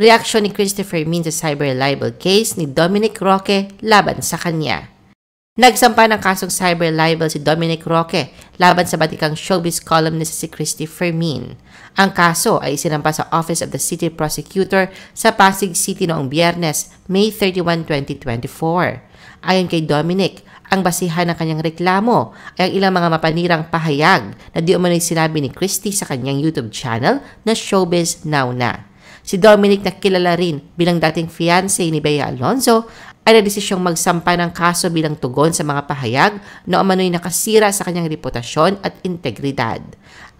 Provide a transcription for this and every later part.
Reaksyon ni Christopher Min sa cyber libel case ni Dominic Roque laban sa kanya. Nagsampa ng kasong cyber libel si Dominic Roque laban sa batikang showbiz columnist si Christy Fermin. Ang kaso ay isinampa sa Office of the City Prosecutor sa Pasig City noong biyernes, May 31, 2024. Ayon kay Dominic, ang basihan ng kanyang reklamo ay ang ilang mga mapanirang pahayag na di umano'y sinabi ni Christy sa kanyang YouTube channel na Showbiz Now Na. Si Dominic na kilala rin bilang dating fiancé ni Bea Alonzo ay nadesisyong magsampa ng kaso bilang tugon sa mga pahayag na umano'y nakasira sa kanyang reputasyon at integridad.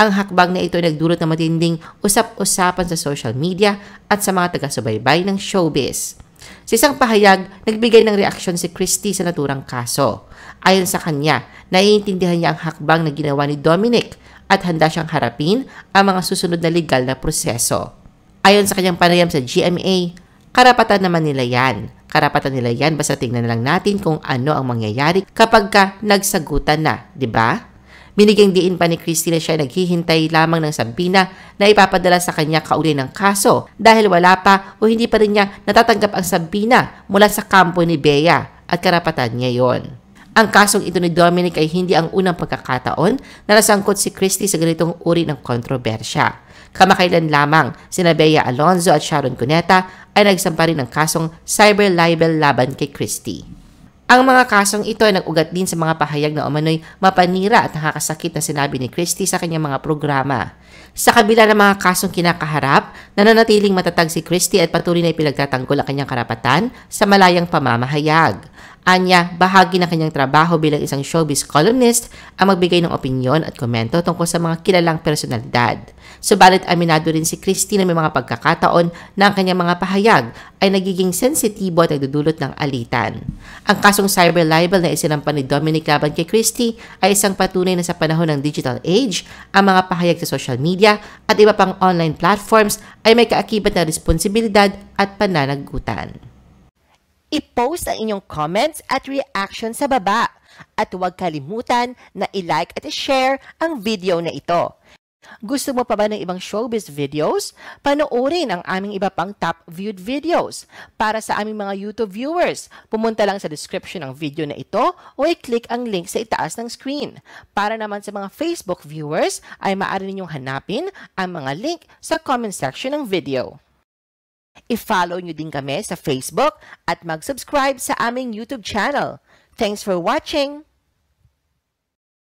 Ang hakbang na ito ay nagdulot ng matinding usap-usapan sa social media at sa mga taga-subaybay ng showbiz. Sa isang pahayag, nagbigay ng reaksyon si Christy sa naturang kaso. Ayon sa kanya, naiintindihan niya ang hakbang na ginawa ni Dominic at handa siyang harapin ang mga susunod na legal na proseso. Ayon sa kanyang panayam sa GMA, karapatan naman nila yan. Karapatan nila yan basta tingnan lang natin kung ano ang mangyayari kapag ka nagsagutan na, di ba? Binigyang diin pa ni Christine siya naghihintay lamang ng sampina na ipapadala sa kanya kauli ng kaso dahil wala pa o hindi pa rin niya natatanggap ang sampina mula sa kampo ni Bea at karapatan niya yon. Ang kasong ito ni Dominic ay hindi ang unang pagkakataon na nasangkot si Christy sa ganitong uri ng kontrobersya. Kamakailan lamang, sina Bea Alonzo at Sharon Cuneta ay nagsampa rin ng kasong cyber libel laban kay Christie. Ang mga kasong ito ay nag-ugat din sa mga pahayag na umano'y mapanira at nakakasakit na sinabi ni Christie sa kanyang mga programa. Sa kabila ng mga kasong kinakaharap, nananatiling matatag si Christie at patuloy na ipinagtatanggol ang kanyang karapatan sa malayang pamamahayag. Anya, bahagi ng kanyang trabaho bilang isang showbiz columnist ang magbigay ng opinyon at komento tungkol sa mga kilalang personalidad. Subalit aminado rin si Christy na may mga pagkakataon na ang kanyang mga pahayag ay nagiging sensitibo at nagdudulot ng alitan. Ang kasong cyber libel na isinampa ni Dominic laban kay Christy ay isang patunay na sa panahon ng digital age, ang mga pahayag sa social media at iba pang online platforms ay may kaakibat na responsibilidad at pananagutan. I-post ang inyong comments at reaction sa baba. At huwag kalimutan na i-like at i-share ang video na ito. Gusto mo pa ba ng ibang showbiz videos? Panoorin ang aming iba pang top viewed videos. Para sa aming mga YouTube viewers, pumunta lang sa description ng video na ito o i-click ang link sa itaas ng screen. Para naman sa mga Facebook viewers, ay maaari ninyong hanapin ang mga link sa comment section ng video. I-follow nyo din kami sa Facebook at mag-subscribe sa aming YouTube channel. Thanks for watching!